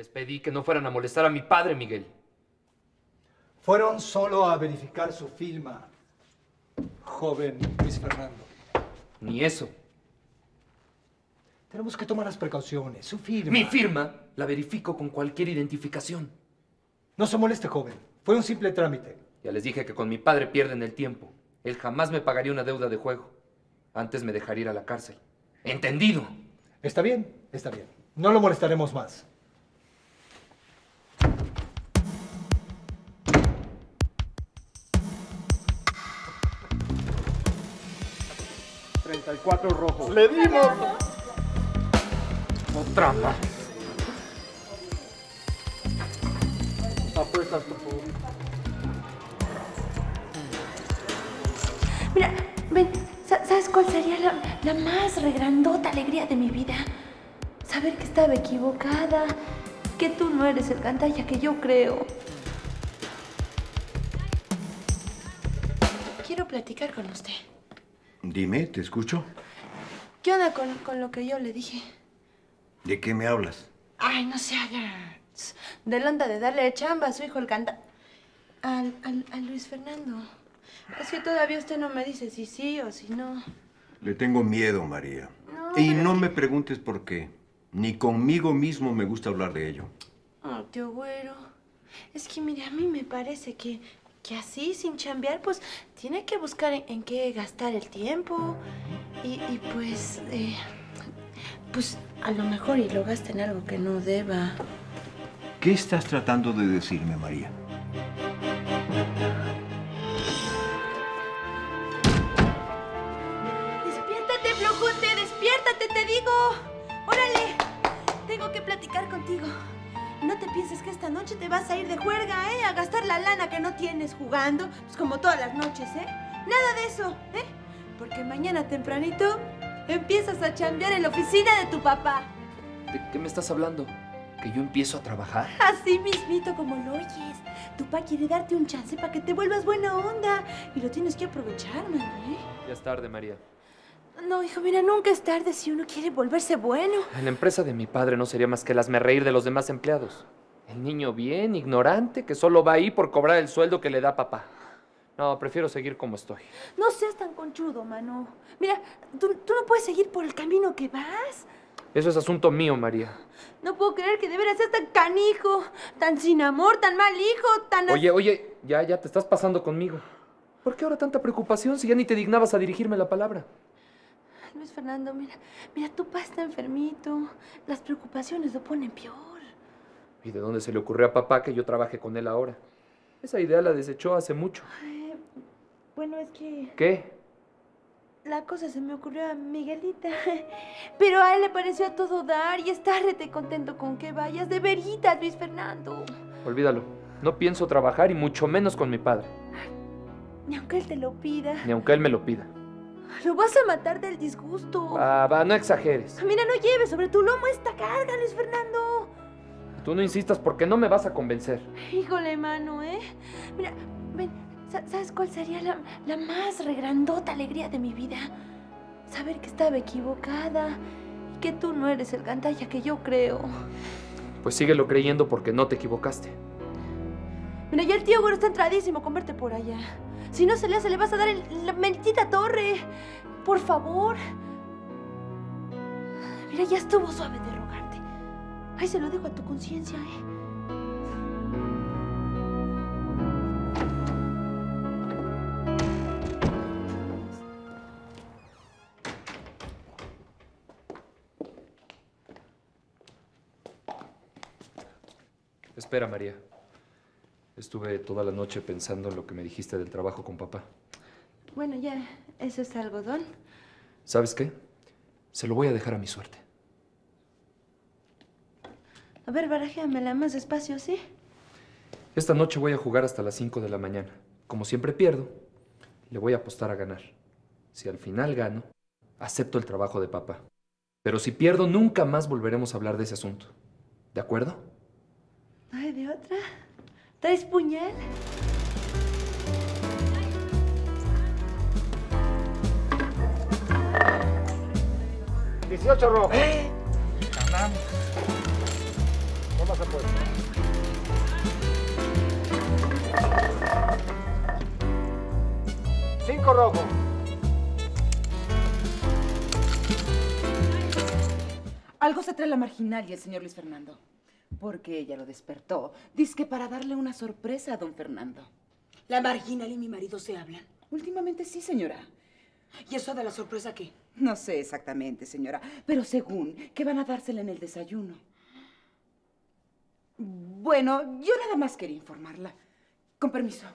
Les pedí que no fueran a molestar a mi padre, Miguel. Fueron solo a verificar su firma, joven Luis Fernando. Ni eso. Tenemos que tomar las precauciones. Su firma. Mi firma la verifico con cualquier identificación. No se moleste, joven. Fue un simple trámite. Ya les dije que con mi padre pierden el tiempo. Él jamás me pagaría una deuda de juego. Antes me dejaría ir a la cárcel. ¿Entendido? Está bien, está bien. No lo molestaremos más. Treinta y cuatro rojos. ¡Le dimos! Otra más. Apuestas, por favor. Mira, ven, sa- ¿sabes cuál sería la, la más regrandota alegría de mi vida? Saber que estaba equivocada, que tú no eres el cantalla que yo creo. Quiero platicar con usted. Dime, te escucho. ¿Qué onda con, con lo que yo le dije? ¿De qué me hablas? Ay, no se haga. Del onda de darle chamba a su hijo el canta... Al, al, a Luis Fernando. Es que todavía usted no me dice si sí o si no. Le tengo miedo, María. No, y no me preguntes por qué. Ni conmigo mismo me gusta hablar de ello. Oh, tío güero. Es que, mire, a mí me parece que, que así, sin chambear, pues tiene que buscar en, en qué gastar el tiempo. Y, y, pues, eh, pues a lo mejor y lo gasta en algo que no deba. ¿Qué estás tratando de decirme, María? Despiértate, flojote, despiértate, te digo. Órale, tengo que platicar contigo. No te pienses que esta noche te vas a ir de juerga, ¿eh? A gastar la lana que no tienes jugando, pues como todas las noches, ¿eh? Nada de eso, ¿eh? Porque mañana tempranito empiezas a chambear en la oficina de tu papá. ¿De qué me estás hablando? ¿Que yo empiezo a trabajar? Así mismito como lo oyes. Tu papá quiere darte un chance para que te vuelvas buena onda. Y lo tienes que aprovechar, mano, ¿eh? Ya es tarde, María. No, hijo, mira, nunca es tarde si uno quiere volverse bueno. En la empresa de mi padre no sería más que el reír de los demás empleados. El niño bien, ignorante, que solo va ahí por cobrar el sueldo que le da papá. No, prefiero seguir como estoy. No seas tan conchudo, mano. Mira, tú, tú no puedes seguir por el camino que vas. Eso es asunto mío, María. No puedo creer que de veras seas tan canijo, tan sin amor, tan mal hijo, tan... Oye, oye, ya, ya te estás pasando conmigo. ¿Por qué ahora tanta preocupación si ya ni te dignabas a dirigirme la palabra? Luis Fernando, mira, mira, tu papá está enfermito. Las preocupaciones lo ponen peor. ¿Y de dónde se le ocurrió a papá que yo trabaje con él ahora? Esa idea la desechó hace mucho. Ay, bueno, es que ¿Qué? la cosa se me ocurrió a Miguelita. Pero a él le pareció a todo dar y está rete contento con que vayas. De veritas, Luis Fernando. Olvídalo. No pienso trabajar y mucho menos con mi padre. Ni aunque él te lo pida. Ni aunque él me lo pida. Lo vas a matar del disgusto. Va, va, no exageres. Mira, no lleves sobre tu lomo esta carga, Luis Fernando. Tú no insistas porque no me vas a convencer. Híjole, mano, ¿eh? Mira, ven, sa- ¿sabes cuál sería la, la más regrandota alegría de mi vida? Saber que estaba equivocada y que tú no eres el cantalla que yo creo. Pues síguelo creyendo porque no te equivocaste. Mira, ya el tío güero está entradísimo con verte por allá. Si no se le hace, le vas a dar en la mentita torre. Por favor. Mira, ya estuvo suave de rogarte. Ahí se lo dejo a tu conciencia, ¿eh? Espera, María. Estuve toda la noche pensando en lo que me dijiste del trabajo con papá. Bueno, ya, eso es algodón. ¿Sabes qué? Se lo voy a dejar a mi suerte. A ver, barajéamela más despacio, ¿sí? Esta noche voy a jugar hasta las 5 de la mañana. Como siempre pierdo, le voy a apostar a ganar. Si al final gano, acepto el trabajo de papá. Pero si pierdo, nunca más volveremos a hablar de ese asunto. ¿De acuerdo? Ay, de otra. ¿Traes puñal? Dieciocho rojos. Ganamos. Damas apuestas. Cinco rojo. Algo se trae la marginal y el señor Luis Fernando. Porque ella lo despertó. Dice que para darle una sorpresa a don Fernando. La marginal y mi marido se hablan. Últimamente sí, señora. ¿Y eso de la sorpresa qué? No sé exactamente, señora, pero según que van a dársela en el desayuno. Bueno, yo nada más quería informarla. Con permiso.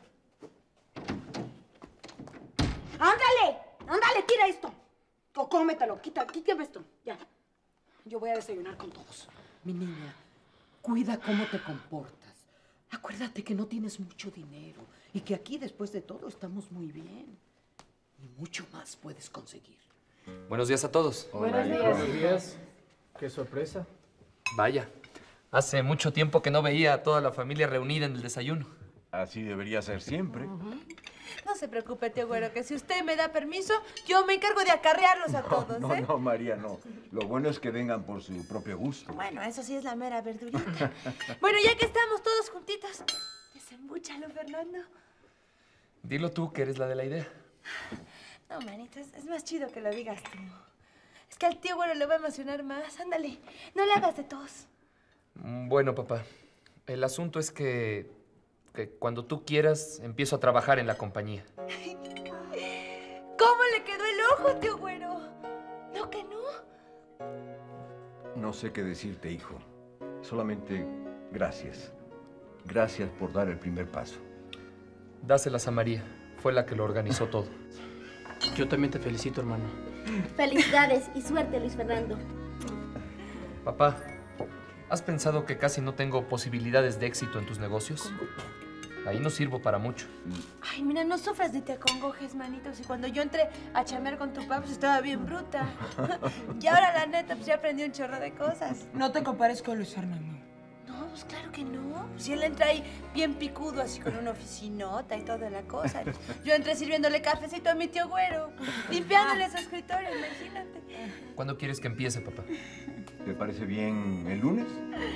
¡Ándale! ¡Ándale, tira esto! O cómetelo, quita, quítame esto. Ya. Yo voy a desayunar con todos. Mi niña, cuida cómo te comportas. Acuérdate que no tienes mucho dinero y que aquí, después de todo, estamos muy bien. Y mucho más puedes conseguir. Buenos días a todos. Buenos días. Qué sorpresa. Vaya, hace mucho tiempo que no veía a toda la familia reunida en el desayuno. Así debería ser siempre. No se preocupe, tío Güero, que si usted me da permiso, yo me encargo de acarrearlos a todos, No, ¿eh? no, María, no. Lo bueno es que vengan por su propio gusto. Bueno, eso sí es la mera verdurita. bueno, ya que estamos todos juntitos, desembúchalo, Fernando. Dilo tú que eres la de la idea. No, manito, es, es más chido que lo digas tú. Es que al tío Güero le va a emocionar más. Ándale, no le hagas de tos. Mm, Bueno, papá, el asunto es que, que cuando tú quieras empiezo a trabajar en la compañía. ¿Cómo le quedó el ojo, tío Güero? ¿No que no? No sé qué decirte, hijo. Solamente gracias. Gracias por dar el primer paso. Dáselas a María, fue la que lo organizó todo. Yo también te felicito, hermano. Felicidades y suerte, Luis Fernando. Papá, ¿has pensado que casi no tengo posibilidades de éxito en tus negocios? Ahí no sirvo para mucho. Ay, mira, no sufras ni te acongojes, manito. Si cuando yo entré a chamear con tu papá, pues estaba bien bruta. y ahora, la neta, pues ya aprendí un chorro de cosas. No te compares con Luis Fernando. No, pues claro que no. Si él entra ahí bien picudo, así con una oficinota y toda la cosa. Yo entré sirviéndole cafecito a mi tío Güero, limpiándole su escritorio, imagínate. ¿Cuándo quieres que empiece, papá? ¿Te parece bien el lunes?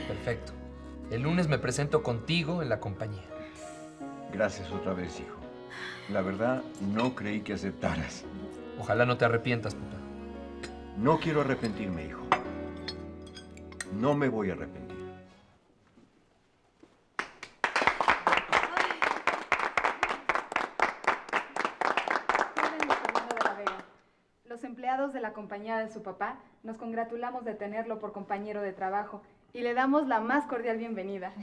Perfecto. El lunes me presento contigo en la compañía. Gracias otra vez, hijo. La verdad, no creí que aceptaras. Ojalá no te arrepientas, papá. No quiero arrepentirme, hijo. No me voy a arrepentir. Los empleados de la compañía de su papá nos congratulamos de tenerlo por compañero de trabajo y le damos la más cordial bienvenida.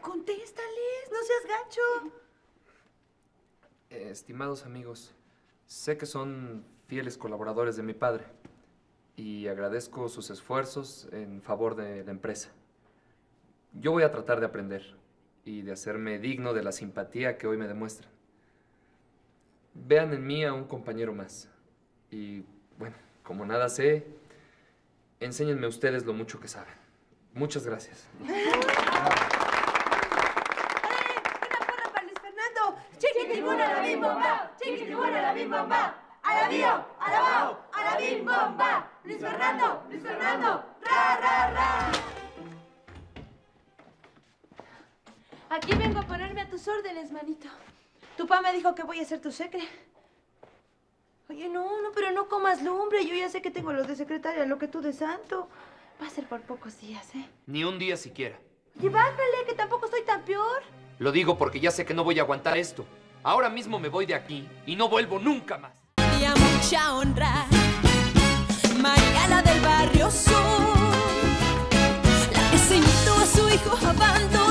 Contéstales, no seas gacho. Eh, estimados amigos, sé que son fieles colaboradores de mi padre y agradezco sus esfuerzos en favor de la empresa. Yo voy a tratar de aprender y de hacerme digno de la simpatía que hoy me demuestran. Vean en mí a un compañero más. Y bueno, como nada sé, enséñenme ustedes lo mucho que saben. Muchas gracias. ¡Eh! ¡Una porra para Luis Fernando! ¡Chiquitibuna la bim bomba! ¡Chiquitibuna la bim bomba! ¡A la bio! ¡A la bao! ¡A la bim bomba! ¡Luis Fernando! ¡Luis Fernando! ¡Ra, ra, ra! Aquí vengo a ponerme a tus órdenes, manito. Tu papá me dijo que voy a ser tu secre. Oye, no, no, pero no comas lumbre. Yo ya sé que tengo los de secretaria, lo que tú de santo. Va a ser por pocos días, ¿eh? Ni un día siquiera. Oye, bájale, que tampoco estoy tan peor. Lo digo porque ya sé que no voy a aguantar esto. Ahora mismo me voy de aquí y no vuelvo nunca más. y a mucha honra. María la del barrio sur, la que se invitó a su hijo abandonado.